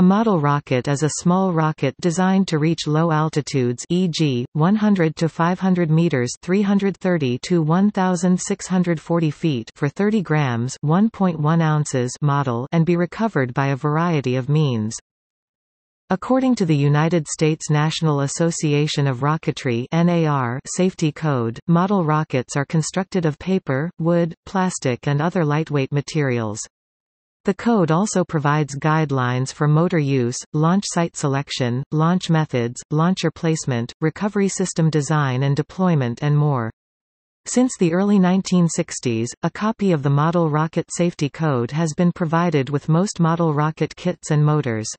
A model rocket is a small rocket designed to reach low altitudes e.g., 100 to 500 meters 330 to 1640 feet for 30 grams 1.1 ounces model and be recovered by a variety of means. According to the United States National Association of Rocketry NAR safety code, model rockets are constructed of paper, wood, plastic and other lightweight materials. The code also provides guidelines for motor use, launch site selection, launch methods, launcher placement, recovery system design and deployment and more. Since the early 1960s, a copy of the Model Rocket Safety Code has been provided with most model rocket kits and motors.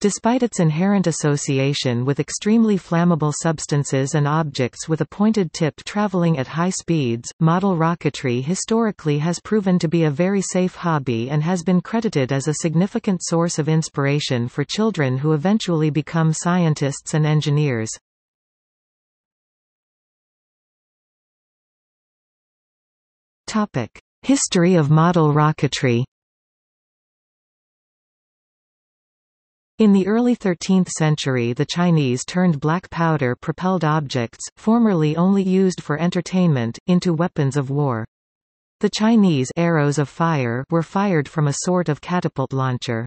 Despite its inherent association with extremely flammable substances and objects with a pointed tip traveling at high speeds, model rocketry historically has proven to be a very safe hobby and has been credited as a significant source of inspiration for children who eventually become scientists and engineers. History of model rocketry In the early 13th century the Chinese turned black powder-propelled objects, formerly only used for entertainment, into weapons of war. The Chinese arrows of fire were fired from a sort of catapult launcher.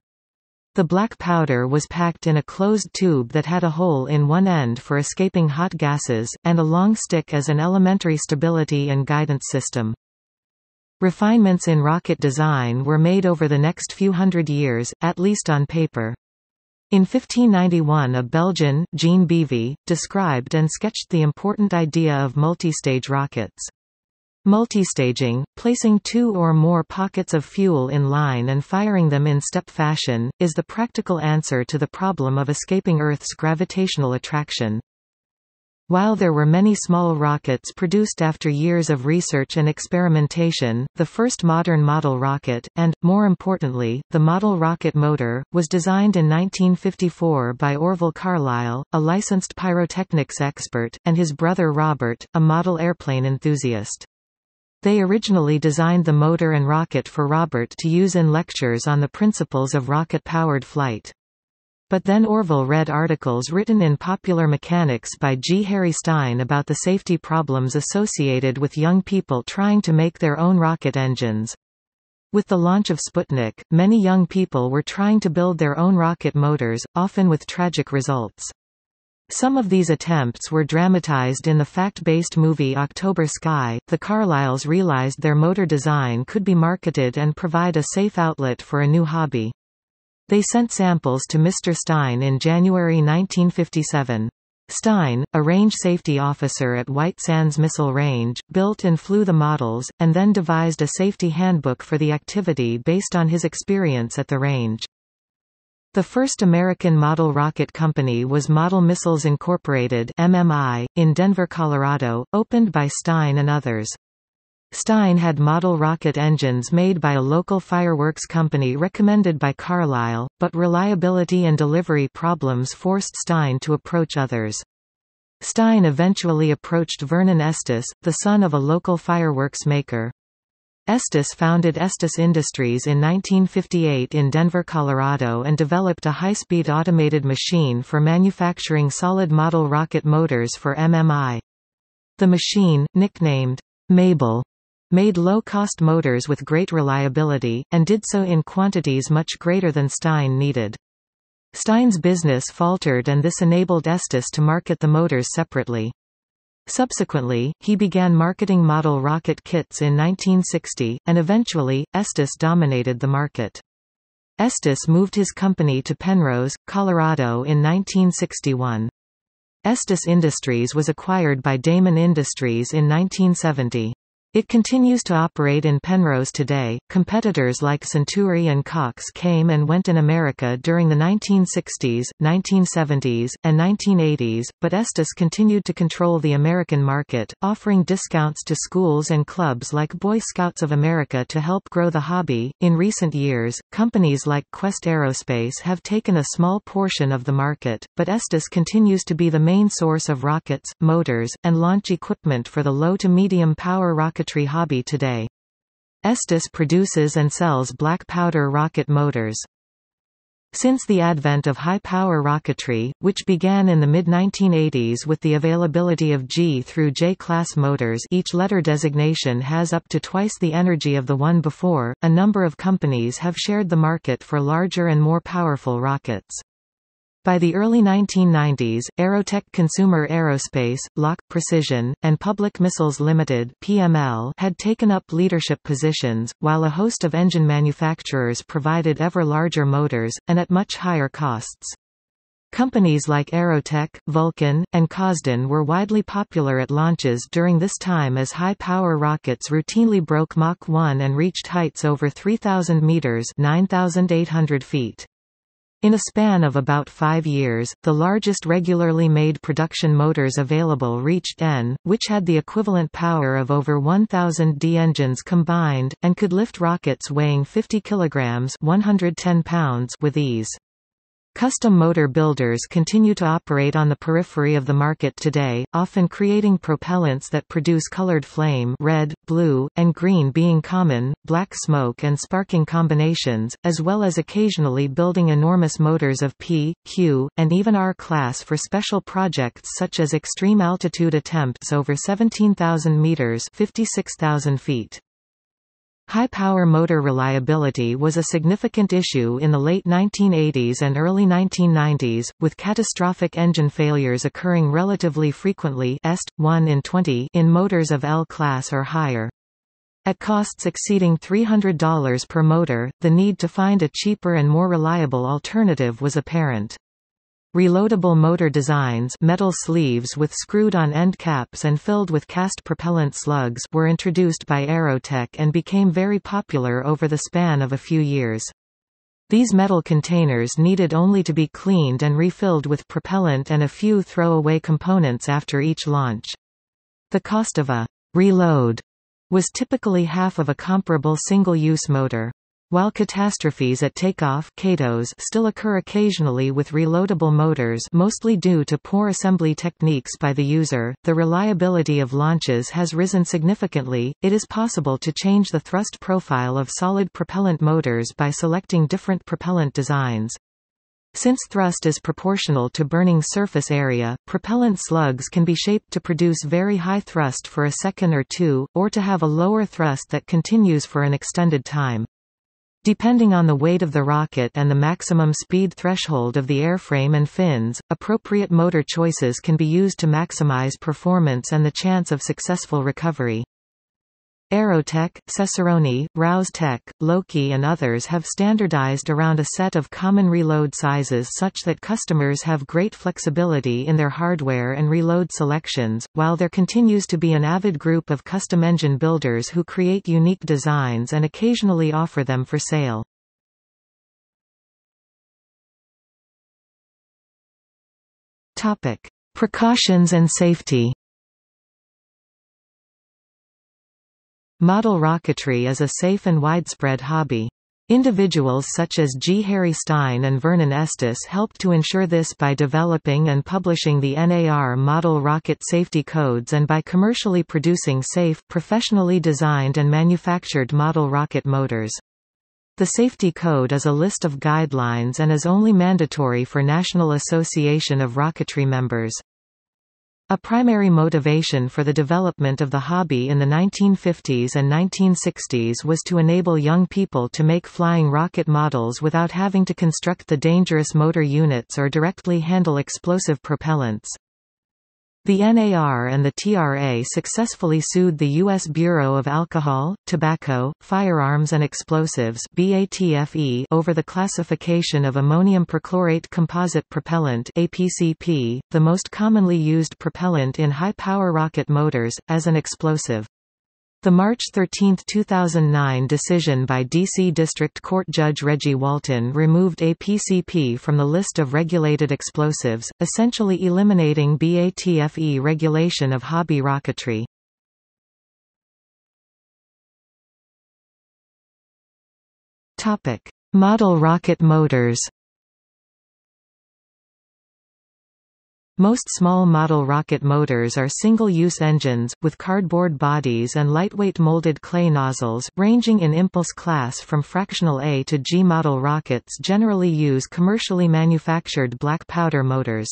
The black powder was packed in a closed tube that had a hole in one end for escaping hot gases, and a long stick as an elementary stability and guidance system. Refinements in rocket design were made over the next few hundred years, at least on paper. In 1591 a Belgian, Jean Beavy, described and sketched the important idea of multistage rockets. Multistaging, placing two or more pockets of fuel in line and firing them in step fashion, is the practical answer to the problem of escaping Earth's gravitational attraction. While there were many small rockets produced after years of research and experimentation, the first modern model rocket, and, more importantly, the model rocket motor, was designed in 1954 by Orville Carlisle, a licensed pyrotechnics expert, and his brother Robert, a model airplane enthusiast. They originally designed the motor and rocket for Robert to use in lectures on the principles of rocket-powered flight. But then Orville read articles written in Popular Mechanics by G. Harry Stine about the safety problems associated with young people trying to make their own rocket engines. With the launch of Sputnik, many young people were trying to build their own rocket motors, often with tragic results. Some of these attempts were dramatized in the fact-based movie October Sky. The Carlisles realized their motor design could be marketed and provide a safe outlet for a new hobby. They sent samples to Mr. Stine in January 1957. Stine, a range safety officer at White Sands Missile Range, built and flew the models, and then devised a safety handbook for the activity based on his experience at the range. The first American model rocket company was Model Missiles Incorporated MMI, in Denver, Colorado, opened by Stine and others. Stine had model rocket engines made by a local fireworks company recommended by Carlisle, but reliability and delivery problems forced Stine to approach others. Stine eventually approached Vernon Estes, the son of a local fireworks maker. Estes founded Estes Industries in 1958 in Denver, Colorado and developed a high-speed automated machine for manufacturing solid model rocket motors for MMI. The machine, nicknamed Mabel, made low-cost motors with great reliability, and did so in quantities much greater than Stine needed. Stine's business faltered and this enabled Estes to market the motors separately. Subsequently, he began marketing model rocket kits in 1960, and eventually, Estes dominated the market. Estes moved his company to Penrose, Colorado in 1961. Estes Industries was acquired by Damon Industries in 1970. It continues to operate in Penrose today. Competitors like Centuri and Cox came and went in America during the 1960s, 1970s, and 1980s, but Estes continued to control the American market, offering discounts to schools and clubs like Boy Scouts of America to help grow the hobby. In recent years, companies like Quest Aerospace have taken a small portion of the market, but Estes continues to be the main source of rockets, motors, and launch equipment for the low to medium power rocket rocketry hobby today. Estes produces and sells black powder rocket motors. Since the advent of high-power rocketry, which began in the mid-1980s with the availability of G through J-class motors each letter designation has up to twice the energy of the one before, a number of companies have shared the market for larger and more powerful rockets. By the early 1990s, Aerotech Consumer Aerospace, Lock Precision, and Public Missiles Limited (PML) had taken up leadership positions, while a host of engine manufacturers provided ever larger motors and at much higher costs. Companies like Aerotech, Vulcan, and Kosdon were widely popular at launches during this time as high-power rockets routinely broke Mach 1 and reached heights over 3,000 meters (9,800 feet). In a span of about five years, the largest regularly made production motors available reached N, which had the equivalent power of over 1,000 D engines combined, and could lift rockets weighing 50 kg 110 pounds with ease. Custom motor builders continue to operate on the periphery of the market today, often creating propellants that produce colored flame red, blue, and green being common, black smoke and sparking combinations, as well as occasionally building enormous motors of P, Q, and even R class for special projects such as extreme altitude attempts over 17,000 meters 56,000 feet. High-power motor reliability was a significant issue in the late 1980s and early 1990s, with catastrophic engine failures occurring relatively frequently est. 1 in 20 in motors of L-class or higher. At costs exceeding $300 per motor, the need to find a cheaper and more reliable alternative was apparent. Reloadable motor designs metal sleeves with screwed-on end caps and filled with cast propellant slugs were introduced by Aerotech and became very popular over the span of a few years. These metal containers needed only to be cleaned and refilled with propellant and a few throwaway components after each launch. The cost of a reload was typically half of a comparable single-use motor. While catastrophes at takeoff still occur occasionally with reloadable motors mostly due to poor assembly techniques by the user, the reliability of launches has risen significantly. It is possible to change the thrust profile of solid propellant motors by selecting different propellant designs. Since thrust is proportional to burning surface area, propellant slugs can be shaped to produce very high thrust for a second or two, or to have a lower thrust that continues for an extended time. Depending on the weight of the rocket and the maximum speed threshold of the airframe and fins, appropriate motor choices can be used to maximize performance and the chance of successful recovery. Aerotech, Cesaroni, Tech, Loki and others have standardized around a set of common reload sizes such that customers have great flexibility in their hardware and reload selections, while there continues to be an avid group of custom engine builders who create unique designs and occasionally offer them for sale. Precautions and safety Model rocketry is a safe and widespread hobby. Individuals such as G. Harry Stine and Vernon Estes helped to ensure this by developing and publishing the NAR Model Rocket Safety Codes and by commercially producing safe, professionally designed and manufactured model rocket motors. The Safety Code is a list of guidelines and is only mandatory for National Association of Rocketry members. A primary motivation for the development of the hobby in the 1950s and 1960s was to enable young people to make flying rocket models without having to construct the dangerous motor units or directly handle explosive propellants. The NAR and the TRA successfully sued the U.S. Bureau of Alcohol, Tobacco, Firearms and Explosives BATFE over the classification of ammonium perchlorate composite propellant APCP, the most commonly used propellant in high-power rocket motors, as an explosive. The March 13, 2009 decision by D.C. District Court Judge Reggie Walton removed APCP from the list of regulated explosives, essentially eliminating BATFE regulation of hobby rocketry. Model rocket motors Most small model rocket motors are single-use engines, with cardboard bodies and lightweight molded clay nozzles, ranging in impulse class from fractional A to G. Model rockets generally use commercially manufactured black powder motors.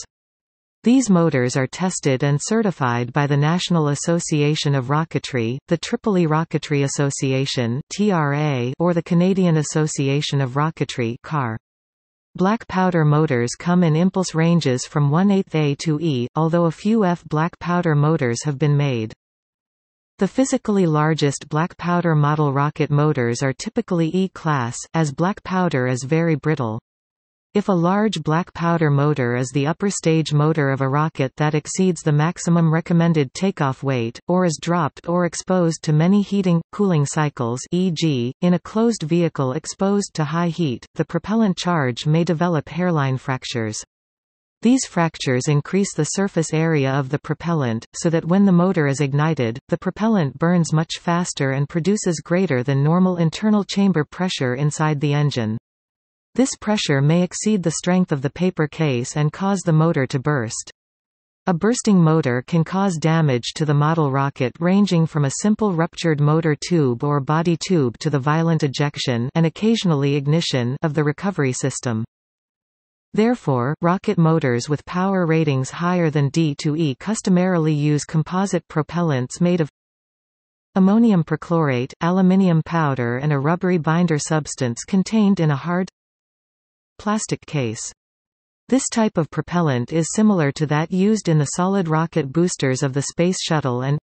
These motors are tested and certified by the National Association of Rocketry, the Tripoli Rocketry Association or the Canadian Association of Rocketry CAR. Black powder motors come in impulse ranges from 1 8 A to E, although a few F black powder motors have been made. The physically largest black powder model rocket motors are typically E-class, as black powder is very brittle. If a large black powder motor is the upper stage motor of a rocket that exceeds the maximum recommended takeoff weight, or is dropped or exposed to many heating, cooling cycles e.g., in a closed vehicle exposed to high heat, the propellant charge may develop hairline fractures. These fractures increase the surface area of the propellant, so that when the motor is ignited, the propellant burns much faster and produces greater than normal internal chamber pressure inside the engine. This pressure may exceed the strength of the paper case and cause the motor to burst. A bursting motor can cause damage to the model rocket ranging from a simple ruptured motor tube or body tube to the violent ejection and occasionally ignition of the recovery system. Therefore, rocket motors with power ratings higher than D to E customarily use composite propellants made of ammonium perchlorate, aluminium powder and a rubbery binder substance contained in a hard plastic case. This type of propellant is similar to that used in the solid rocket boosters of the Space Shuttle and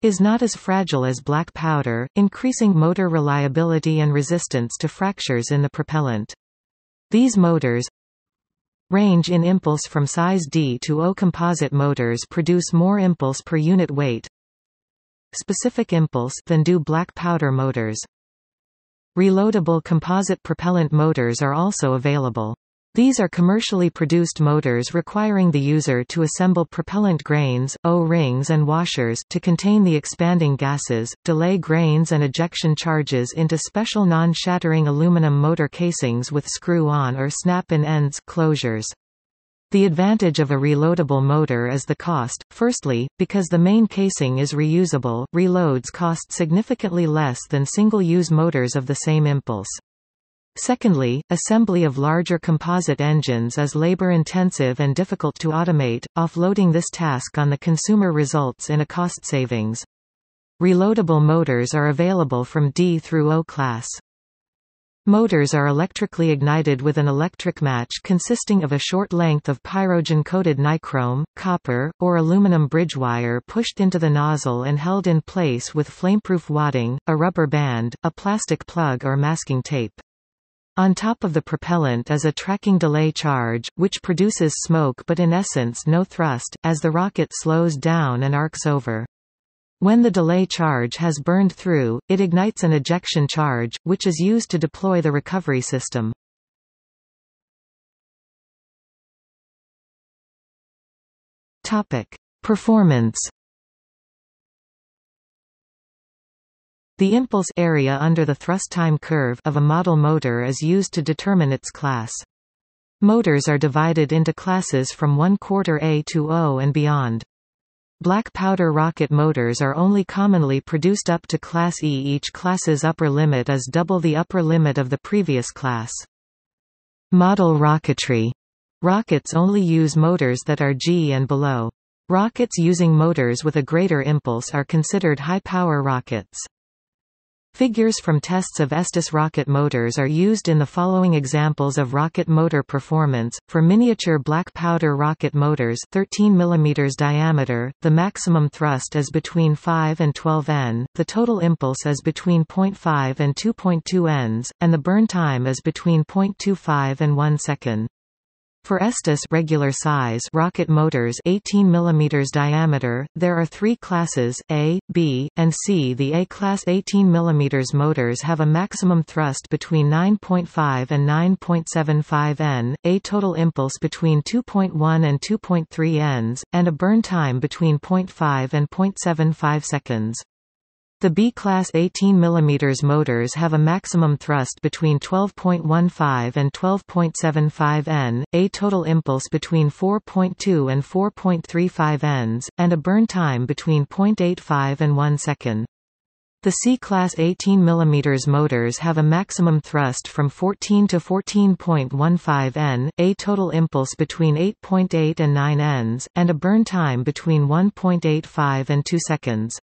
is not as fragile as black powder, increasing motor reliability and resistance to fractures in the propellant. These motors range in impulse from size D to O. Composite motors produce more impulse per unit weight specific impulse than do black powder motors. Reloadable composite propellant motors are also available. These are commercially produced motors requiring the user to assemble propellant grains, O-rings and washers to contain the expanding gases, delay grains and ejection charges into special non-shattering aluminum motor casings with screw-on or snap-in ends closures. The advantage of a reloadable motor is the cost, firstly, because the main casing is reusable, reloads cost significantly less than single-use motors of the same impulse. Secondly, assembly of larger composite engines is labor-intensive and difficult to automate, offloading this task on the consumer results in a cost savings. Reloadable motors are available from D through O class. Motors are electrically ignited with an electric match consisting of a short length of pyrogen-coated nichrome, copper, or aluminum bridge wire pushed into the nozzle and held in place with flameproof wadding, a rubber band, a plastic plug or masking tape. On top of the propellant is a tracking delay charge, which produces smoke but in essence no thrust, as the rocket slows down and arcs over. When the delay charge has burned through, it ignites an ejection charge, which is used to deploy the recovery system. Topic: Performance. The impulse area under the thrust time curve of a model motor is used to determine its class. Motors are divided into classes from 1 quarter A to O and beyond. Black powder rocket motors are only commonly produced up to Class E. Each class's upper limit is double the upper limit of the previous class. Model rocketry. Rockets only use motors that are G and below. Rockets using motors with a greater impulse are considered high-power rockets. Figures from tests of Estes rocket motors are used in the following examples of rocket motor performance. For miniature black powder rocket motors 13 mm diameter, the maximum thrust is between 5 and 12 N, the total impulse is between 0.5 and 2.2 Ns, and the burn time is between 0.25 and 1 second. For Estes regular size rocket motors 18 mm diameter, there are three classes, A, B, and C. The A-class 18 mm motors have a maximum thrust between 9.5 and 9.75 N, a total impulse between 2.1 and 2.3 Ns, and a burn time between 0.5 and 0.75 seconds. The B-class 18 mm motors have a maximum thrust between 12.15 and 12.75 n, a total impulse between 4.2 and 4.35 ns, and a burn time between 0.85 and 1 second. The C-class 18 mm motors have a maximum thrust from 14 to 14.15 n, a total impulse between 8.8 .8 and 9 ns, and a burn time between 1.85 and 2 seconds.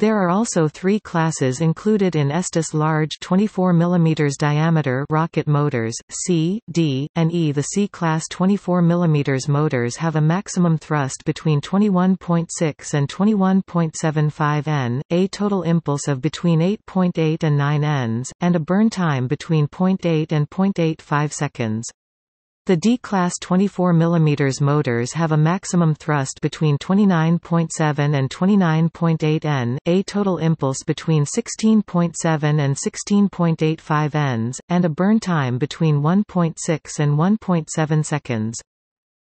There are also three classes included in Estes large 24 mm diameter rocket motors, C, D, and E. The C-class 24 mm motors have a maximum thrust between 21.6 and 21.75 n, a total impulse of between 8.8 .8 and 9 ns, and a burn time between 0.8 and 0.85 seconds. The D-class 24 mm motors have a maximum thrust between 29.7 and 29.8 n, a total impulse between 16.7 and 16.85 ns, and a burn time between 1.6 and 1.7 seconds.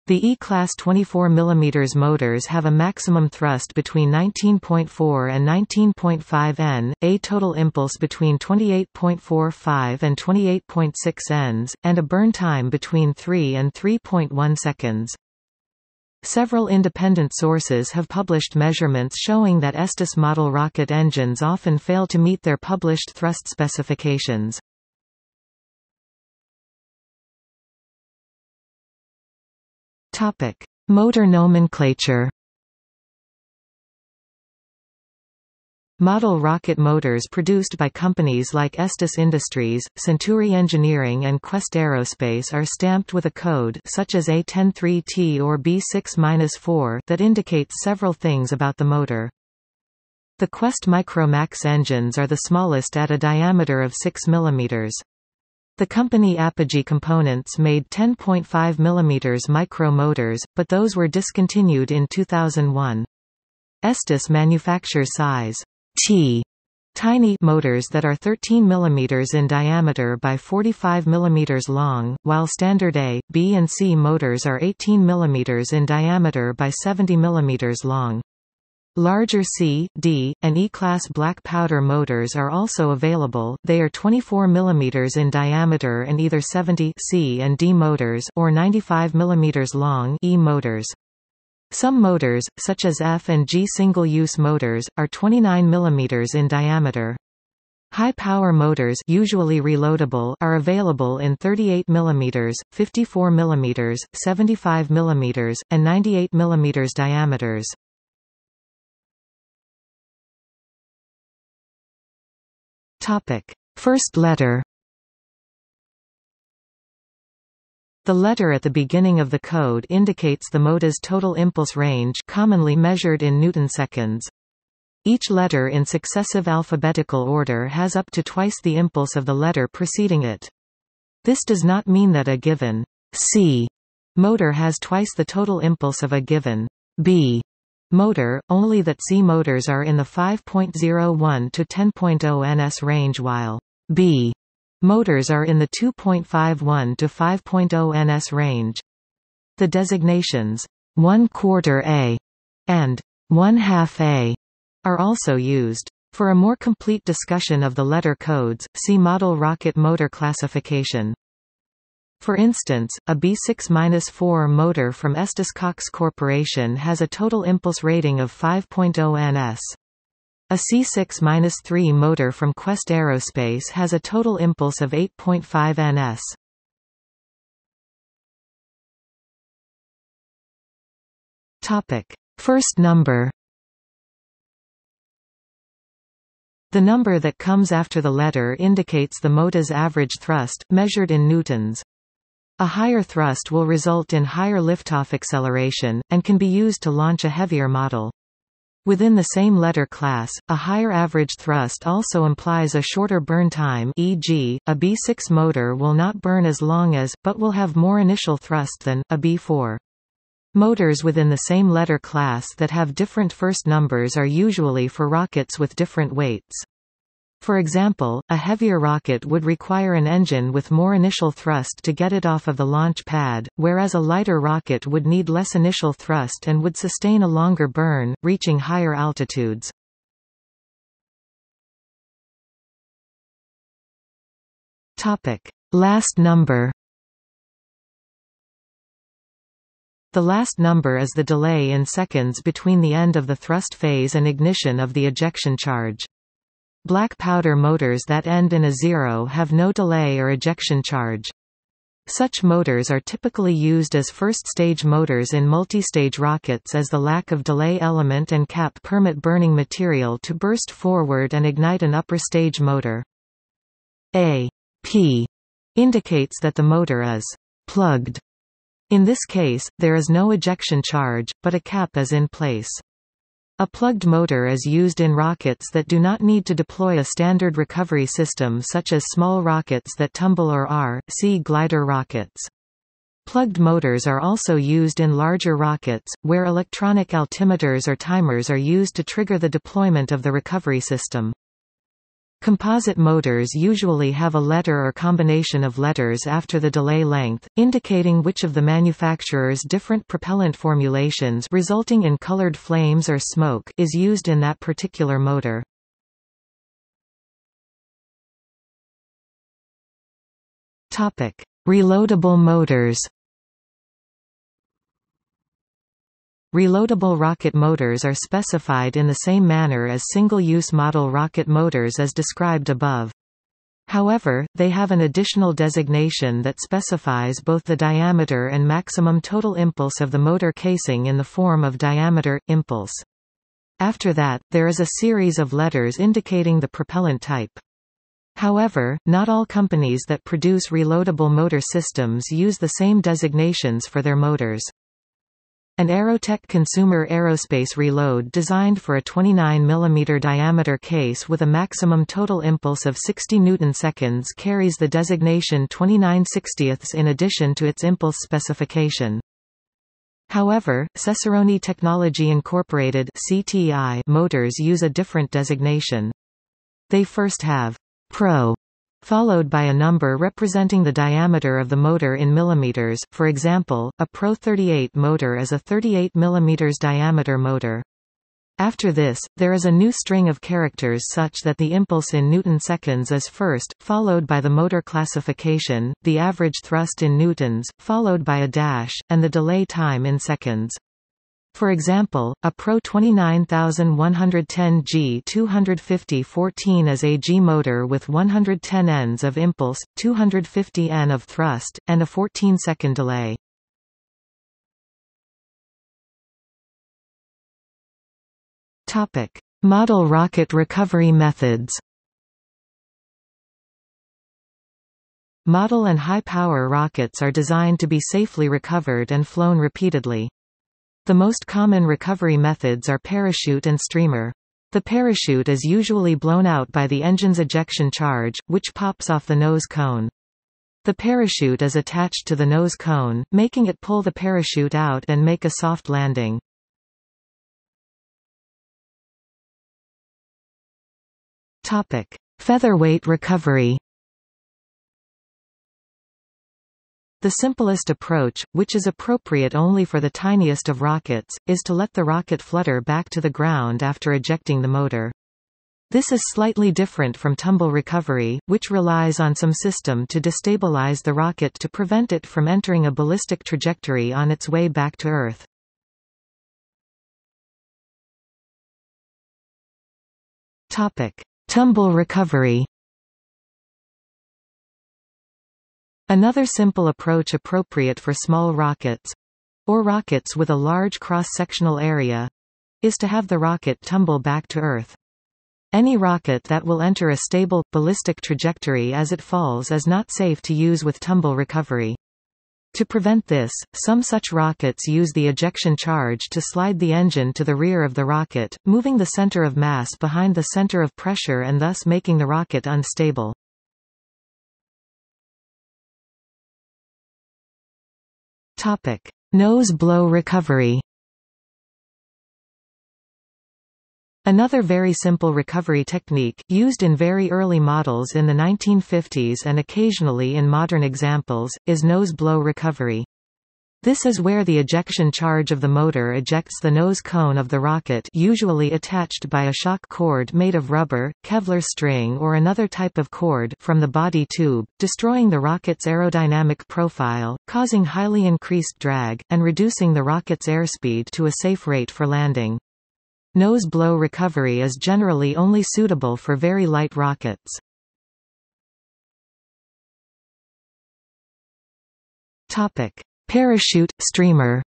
The E-class 24 mm motors have a maximum thrust between 19.4 and 19.5 n, a total impulse between 28.45 and 28.6 ns, and a burn time between 3 and 3.1 seconds. Several independent sources have published measurements showing that Estes model rocket engines often fail to meet their published thrust specifications. Topic: Motor nomenclature. Model rocket motors produced by companies like Estes Industries, Centuri Engineering and Quest Aerospace are stamped with a code such as A103T or B6-4 that indicates several things about the motor. The Quest Micro-Max engines are the smallest at a diameter of 6 mm. The company Apogee Components made 10.5 mm micro motors, but those were discontinued in 2001. Estes manufactures size T tiny motors that are 13 mm in diameter by 45 mm long, while standard A, B and C motors are 18 mm in diameter by 70 mm long. Larger C, D, and E-class black powder motors are also available, they are 24 mm in diameter and either 70 C and D motors or 95 mm long E motors. Some motors, such as F and G single-use motors, are 29 mm in diameter. High-power motors usually reloadable are available in 38 mm, 54 mm, 75 mm, and 98 mm diameters. Topic. First letter The letter at the beginning of the code indicates the motor's total impulse range commonly measured in newton-seconds. Each letter in successive alphabetical order has up to twice the impulse of the letter preceding it. This does not mean that a given C motor has twice the total impulse of a given B motor, only that C motors are in the 5.01 to 10.0 ns range while B motors are in the 2.51 to 5.0 ns range. The designations 1 quarter A and 1 half A are also used. For a more complete discussion of the letter codes, see Model rocket motor classification. For instance, a B6-4 motor from Estes Cox Corporation has a total impulse rating of 5.0 ns. A C6-3 motor from Quest Aerospace has a total impulse of 8.5 ns. Topic: First number. The number that comes after the letter indicates the motor's average thrust, measured in newtons. A higher thrust will result in higher liftoff acceleration, and can be used to launch a heavier model. Within the same letter class, a higher average thrust also implies a shorter burn time e.g., a B6 motor will not burn as long as, but will have more initial thrust than, a B4. Motors within the same letter class that have different first numbers are usually for rockets with different weights. For example, a heavier rocket would require an engine with more initial thrust to get it off of the launch pad, whereas a lighter rocket would need less initial thrust and would sustain a longer burn, reaching higher altitudes. Topic. Last number The last number is the delay in seconds between the end of the thrust phase and ignition of the ejection charge. Black powder motors that end in a zero have no delay or ejection charge. Such motors are typically used as first-stage motors in multi-stage rockets as the lack of delay element and cap permit burning material to burst forward and ignite an upper stage motor. A P indicates that the motor is plugged. In this case, there is no ejection charge, but a cap is in place. A plugged motor is used in rockets that do not need to deploy a standard recovery system such as small rockets that tumble or are, see glider rockets. Plugged motors are also used in larger rockets, where electronic altimeters or timers are used to trigger the deployment of the recovery system. Composite motors usually have a letter or combination of letters after the delay length, indicating which of the manufacturer's different propellant formulations resulting in colored flames or smoke is used in that particular motor. Reloadable motors Reloadable rocket motors are specified in the same manner as single-use model rocket motors as described above. However, they have an additional designation that specifies both the diameter and maximum total impulse of the motor casing in the form of diameter, impulse. After that, there is a series of letters indicating the propellant type. However, not all companies that produce reloadable motor systems use the same designations for their motors. An Aerotech Consumer Aerospace Reload designed for a 29 mm diameter case with a maximum total impulse of 60 Newton-seconds carries the designation 29 60ths in addition to its impulse specification. However, Cesaroni Technology Incorporated CTI motors use a different designation. They first have Pro followed by a number representing the diameter of the motor in millimeters, for example, a Pro 38 motor is a 38 mm diameter motor. After this, there is a new string of characters such that the impulse in newton-seconds is first, followed by the motor classification, the average thrust in newtons, followed by a dash, and the delay time in seconds. For example, a Pro 29110 G250-14 is a G motor with 110 Ns of impulse, 250 N of thrust, and a 14-second delay. Topic: Model rocket recovery methods. Model and high-power rockets are designed to be safely recovered and flown repeatedly. The most common recovery methods are parachute and streamer. The parachute is usually blown out by the engine's ejection charge, which pops off the nose cone. The parachute is attached to the nose cone, making it pull the parachute out and make a soft landing. Featherweight recovery The simplest approach, which is appropriate only for the tiniest of rockets, is to let the rocket flutter back to the ground after ejecting the motor. This is slightly different from tumble recovery, which relies on some system to destabilize the rocket to prevent it from entering a ballistic trajectory on its way back to Earth. Tumble recovery Another simple approach appropriate for small rockets—or rockets with a large cross-sectional area—is to have the rocket tumble back to Earth. Any rocket that will enter a stable, ballistic trajectory as it falls is not safe to use with tumble recovery. To prevent this, some such rockets use the ejection charge to slide the engine to the rear of the rocket, moving the center of mass behind the center of pressure and thus making the rocket unstable. Topic: Nose blow recovery. Another very simple recovery technique, used in very early models in the 1950s and occasionally in modern examples, is nose blow recovery. This is where the ejection charge of the motor ejects the nose cone of the rocket usually attached by a shock cord made of rubber, Kevlar string or another type of cord from the body tube, destroying the rocket's aerodynamic profile, causing highly increased drag, and reducing the rocket's airspeed to a safe rate for landing. Nose blow recovery is generally only suitable for very light rockets. Topic. Parachute, streamer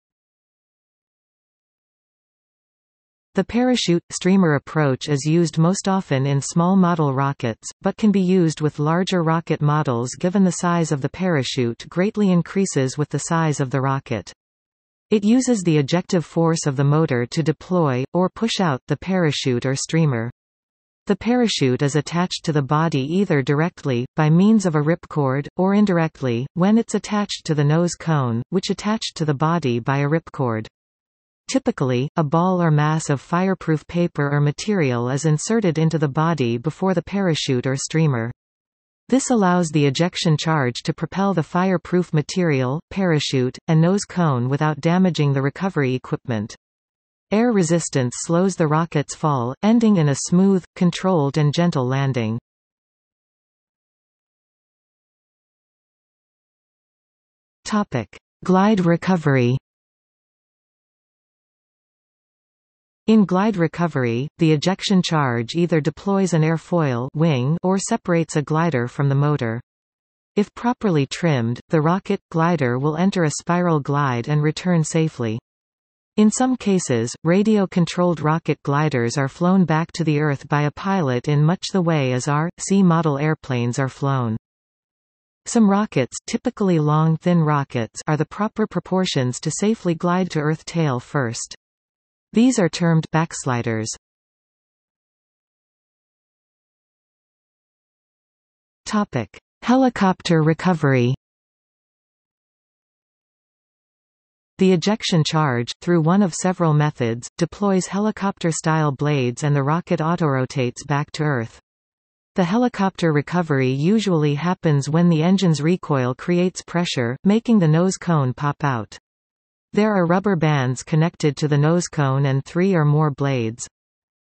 The parachute, streamer approach is used most often in small model rockets, but can be used with larger rocket models given the size of the parachute greatly increases with the size of the rocket. It uses the ejective force of the motor to deploy, or push out, the parachute or streamer. The parachute is attached to the body either directly, by means of a ripcord, or indirectly, when it's attached to the nose cone, which attached to the body by a ripcord. Typically, a ball or mass of fireproof paper or material is inserted into the body before the parachute or streamer. This allows the ejection charge to propel the fireproof material, parachute, and nose cone without damaging the recovery equipment. Air resistance slows the rocket's fall, ending in a smooth, controlled and gentle landing. Glide recovery In glide recovery, the ejection charge either deploys an airfoil wing or separates a glider from the motor. If properly trimmed, the rocket glider will enter a spiral glide and return safely. In some cases, radio-controlled rocket gliders are flown back to the Earth by a pilot in much the way as R, C model airplanes are flown. Some rockets typically long thin rockets are the proper proportions to safely glide to Earth tail first. These are termed backsliders. Helicopter recovery The ejection charge, through one of several methods, deploys helicopter-style blades and the rocket autorotates back to Earth. The helicopter recovery usually happens when the engine's recoil creates pressure, making the nose cone pop out. There are rubber bands connected to the nose cone and three or more blades.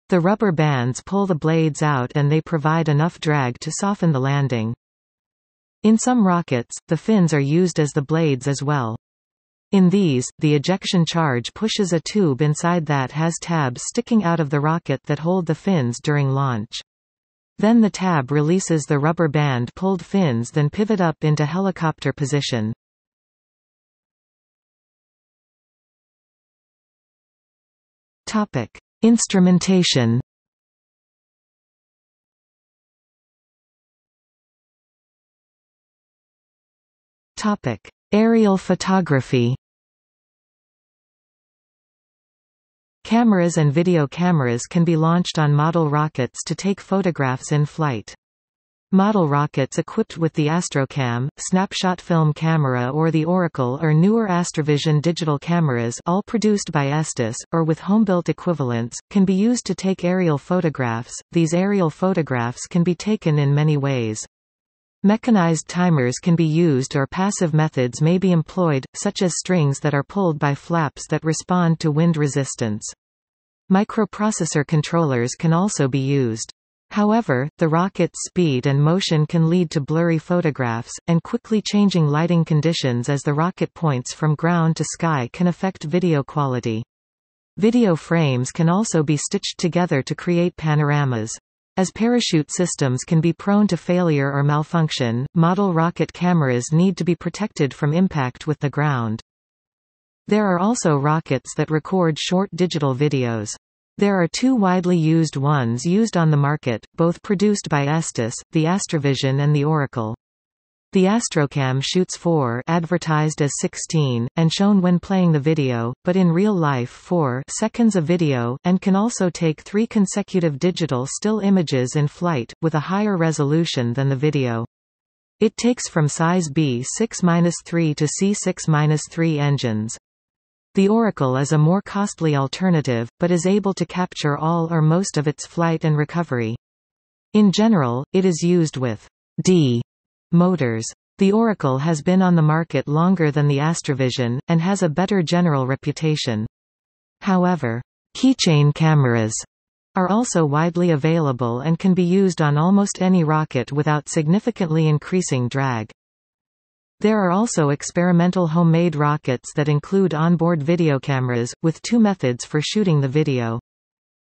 The rubber bands pull the blades out and they provide enough drag to soften the landing. In some rockets, the fins are used as the blades as well. In these, the ejection charge pushes a tube inside that has tabs sticking out of the rocket that hold the fins during launch. Then the tab releases the rubber band pulled fins then pivot up into helicopter position. Topic: Instrumentation. Topic: Aerial photography. Cameras and video cameras can be launched on model rockets to take photographs in flight. Model rockets equipped with the Astrocam, snapshot film camera or the Oracle or newer Astrovision digital cameras all produced by Estes, or with home-built equivalents, can be used to take aerial photographs. These aerial photographs can be taken in many ways. Mechanized timers can be used or passive methods may be employed, such as strings that are pulled by flaps that respond to wind resistance. Microprocessor controllers can also be used. However, the rocket's speed and motion can lead to blurry photographs, and quickly changing lighting conditions as the rocket points from ground to sky can affect video quality. Video frames can also be stitched together to create panoramas. As parachute systems can be prone to failure or malfunction, model rocket cameras need to be protected from impact with the ground. There are also rockets that record short digital videos. There are two widely used ones used on the market, both produced by Estes, the Astrovision and the Oracle. The Astrocam shoots 4 advertised as 16, and shown when playing the video, but in real life 4 seconds of video, and can also take three consecutive digital still images in flight, with a higher resolution than the video. It takes from size B6-3 to C6-3 engines. The Oracle is a more costly alternative, but is able to capture all or most of its flight and recovery. In general, it is used with D motors. The Oracle has been on the market longer than the Astrovision, and has a better general reputation. However, keychain cameras are also widely available and can be used on almost any rocket without significantly increasing drag. There are also experimental homemade rockets that include onboard video cameras, with two methods for shooting the video.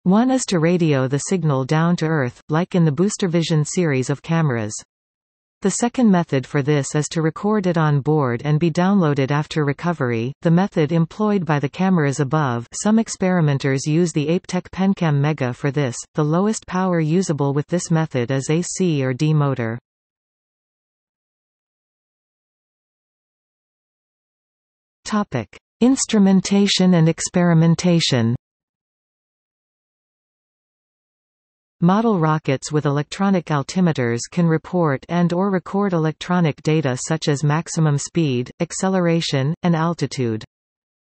One is to radio the signal down to Earth, like in the BoosterVision series of cameras. The second method for this is to record it on board and be downloaded after recovery, the method employed by the cameras above some experimenters use the Aiptek PenCam Mega for this, the lowest power usable with this method is AC or D motor. Instrumentation and experimentation Model rockets with electronic altimeters can report and or record electronic data such as maximum speed, acceleration, and altitude.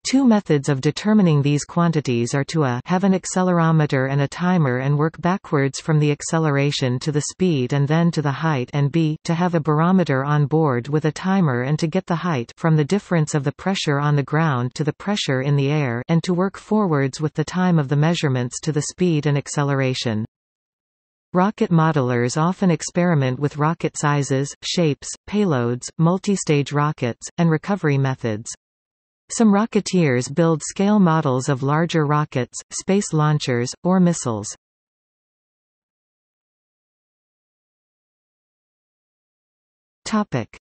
Two methods of determining these quantities are to a have an accelerometer and a timer and work backwards from the acceleration to the speed and then to the height and b to have a barometer on board with a timer and to get the height from the difference of the pressure on the ground to the pressure in the air and to work forwards with the time of the measurements to the speed and acceleration. Rocket modelers often experiment with rocket sizes, shapes, payloads, multi-stage rockets, and recovery methods. Some rocketeers build scale models of larger rockets, space launchers, or missiles.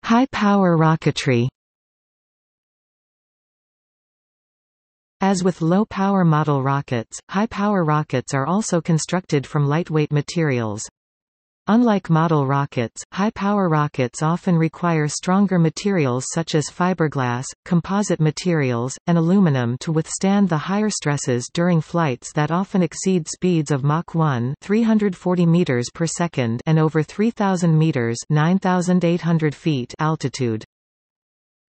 High-power rocketry As with low-power model rockets, high-power rockets are also constructed from lightweight materials. Unlike model rockets, high-power rockets often require stronger materials such as fiberglass, composite materials, and aluminum to withstand the higher stresses during flights that often exceed speeds of Mach 1 340 meters per second and over 3000 meters 9800 feet altitude.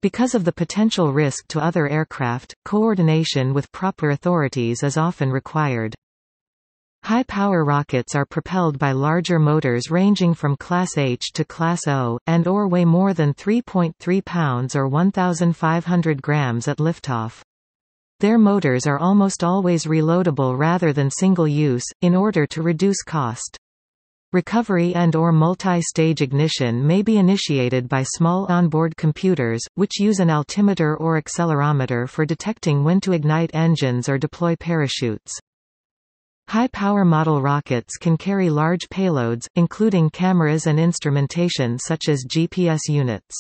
Because of the potential risk to other aircraft, coordination with proper authorities is often required. High-power rockets are propelled by larger motors ranging from Class H to Class O, and or weigh more than 3.3 pounds or 1,500 grams at liftoff. Their motors are almost always reloadable rather than single-use, in order to reduce cost. Recovery and or multi-stage ignition may be initiated by small onboard computers, which use an altimeter or accelerometer for detecting when to ignite engines or deploy parachutes. High-power model rockets can carry large payloads, including cameras and instrumentation such as GPS units.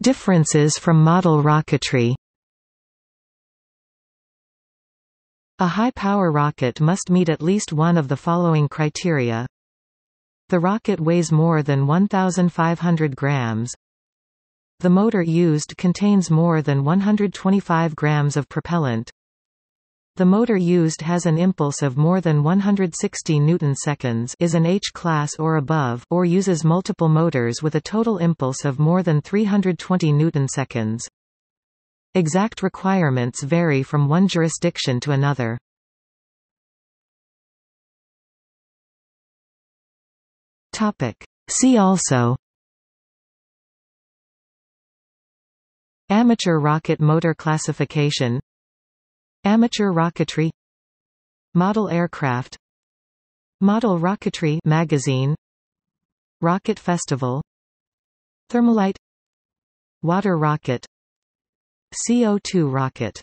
Differences from model rocketry A high-power rocket must meet at least one of the following criteria. The rocket weighs more than 1,500 grams. The motor used contains more than 125 grams of propellant. The motor used has an impulse of more than 160 newton-seconds is an H-class or above or uses multiple motors with a total impulse of more than 320 newton-seconds. Exact requirements vary from one jurisdiction to another. See also. Amateur rocket motor classification. Amateur rocketry. Model aircraft. Model Rocketry magazine. Rocket Festival. Thermalite. Water rocket CO2 rocket